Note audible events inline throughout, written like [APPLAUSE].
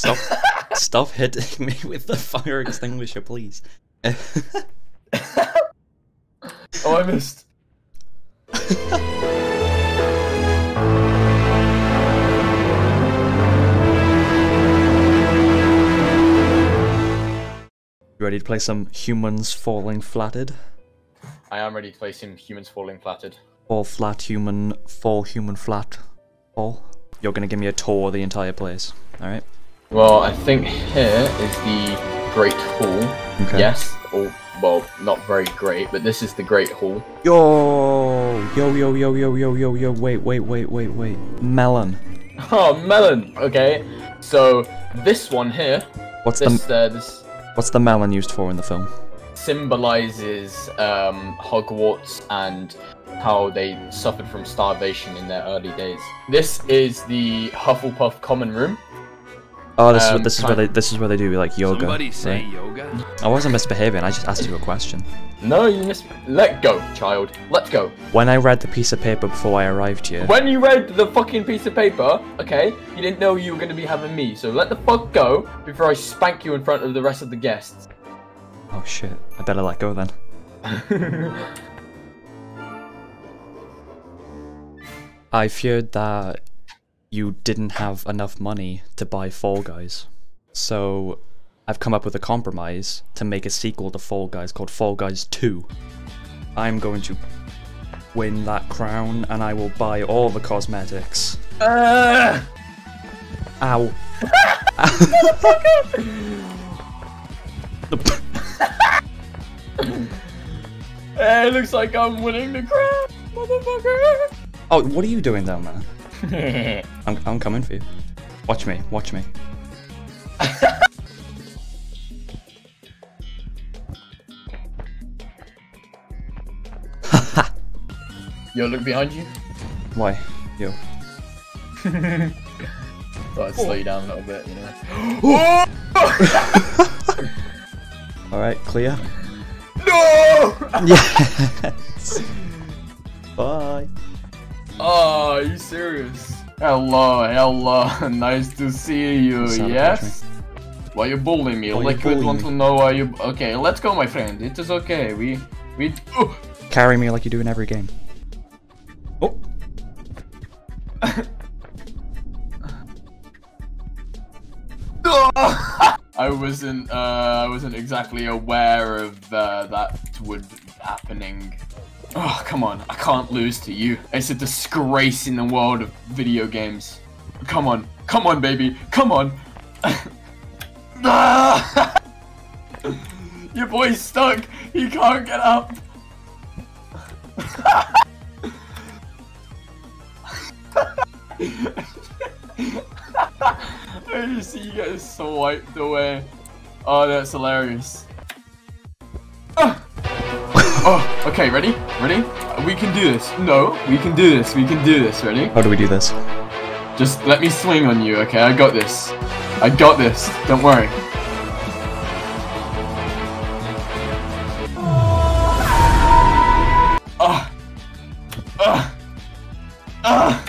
Stop. [LAUGHS] Stop hitting me with the fire extinguisher, please. [LAUGHS] Oh, I missed. You ready to play some humans falling flatted? I am ready to play some humans falling flattered. Fall flat human, fall human flat, fall. You're gonna give me a tour of the entire place, alright? Well, I think here is the Great Hall. Okay. Yes. Oh, well, not very great, but this is the Great Hall. Yo, yo, yo, yo, yo, yo, yo, yo, wait, wait, wait, wait, wait. Melon. [LAUGHS] Oh, melon. Okay. So this one here, What's this the uh, this what's the melon used for in the film? symbolizes um, Hogwarts and how they suffered from starvation in their early days. This is the Hufflepuff common room. Oh, this is Um, what this is where they this is where they do like yoga. Somebody say right? yoga? I wasn't misbehaving. I just asked you a question. No, you mis. Let go, child. Let go. When I read the piece of paper before I arrived here, When you read the fucking piece of paper, okay, you didn't know you were going to be having me. So let the fuck go before I spank you in front of the rest of the guests. oh shit, I better let go then. [LAUGHS] I feared that you didn't have enough money to buy Fall Guys. So I've come up with a compromise to make a sequel to Fall Guys called Fall Guys 2. I'm going to win that crown and I will buy all the cosmetics. Ah! Ow. [LAUGHS] Hey, looks like I'm winning the crown, motherfucker. oh, what are you doing down there? [LAUGHS] I'm, I'm coming for you. Watch me, watch me. [LAUGHS] Yo, look behind you. Why? Yo. [LAUGHS] Thought I'd slow you down a little bit, you know. [GASPS] Alright, clear? [GASPS] No! [LAUGHS] Yes! Bye! Oh, are you serious? Hello, hello. [LAUGHS] nice to see you. Yes. Why you bullying me? Why you Liquid bullying want me? to know why you. Okay, let's go, my friend. It is okay. We we. Oh. Carry me like you do in every game. Oh! [LAUGHS] I wasn't. Uh, I wasn't exactly aware of uh, that would happening. Oh, come on. I can't lose to you. It's a disgrace in the world of video games. Come on. Come on, baby. Come on. [LAUGHS] Your boy's stuck. He can't get up. [LAUGHS] I just see you get swiped away. Oh, that's hilarious. Oh, okay, ready? Ready? We can do this. No, we can do this. We can do this. Ready? How do we do this? Just let me swing on you, okay? I got this. I got this. Don't worry. Ah. Ah. Ah.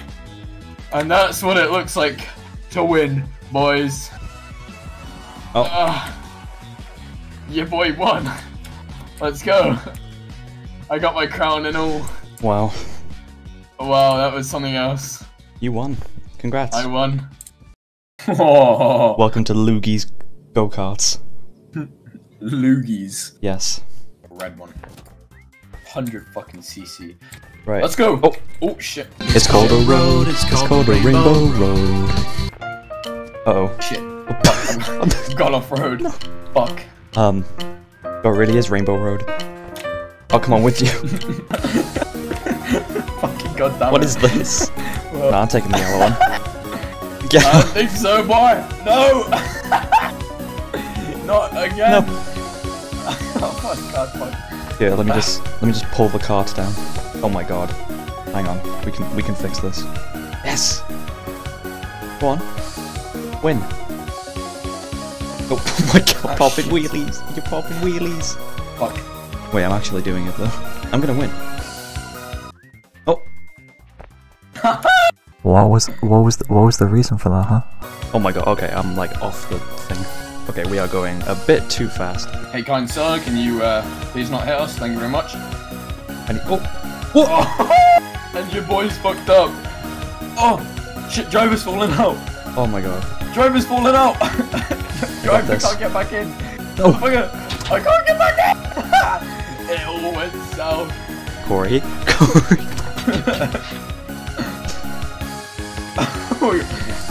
And that's what it looks like to win, boys. Oh. Ah. Your boy won. Let's go. I got my crown and all. Wow. Wow, that was something else. You won. Congrats. I won. Oh, [LAUGHS] Welcome to Luigi's Go-Karts. [LAUGHS] loogies. Yes. Red one. 100 fucking CC. Right. Let's go. Oh. Oh shit. It's called a road, it's called a rainbow road. Uh-oh. Shit. Fuck. [LAUGHS] Got off road. Fuck. Um, oh, it really is Rainbow Road. I'll come on with you. [LAUGHS] Fucking goddamn. what is this? [LAUGHS] Well, No, I'm taking the yellow one. [LAUGHS] I Yeah. don't think so, boy. No. Not again. No. oh my god, fuck. Here, let me just let me just pull the cart down. Oh my god. Hang on. We can we can fix this. Yes. Go on. Win. Oh, oh my god, Ah, popping shit. wheelies. You're popping wheelies. Fuck. Wait, I'm actually doing it though. I'm gonna win. Oh. [LAUGHS] What was what was the, what was the reason for that, huh? Oh my god, okay, I'm like off the thing. Okay, we are going a bit too fast. Hey, kind sir, can you uh, please not hit us? Thank you very much. And oh, what? Oh, [LAUGHS] and your boy's fucked up. Oh, shit, driver's falling out. Oh my god. Driver's falling out. [LAUGHS] Driver this. can't get back in. No. Oh, fuck it. I can't get back in. It went south. Corey. Corey. [LAUGHS]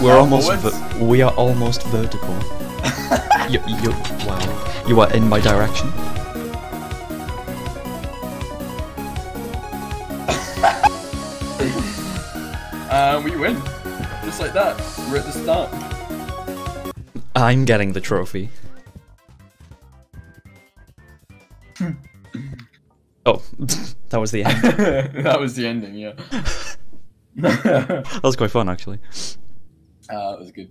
We're almost we are almost vertical. [LAUGHS] you, you, wow. You are in my direction. And [LAUGHS] uh, we win. Just like that. We're at the start. I'm getting the trophy. Hmm. Oh, [LAUGHS] that was the end. [LAUGHS] that was the ending, yeah. [LAUGHS] That was quite fun, actually. Uh, that was good.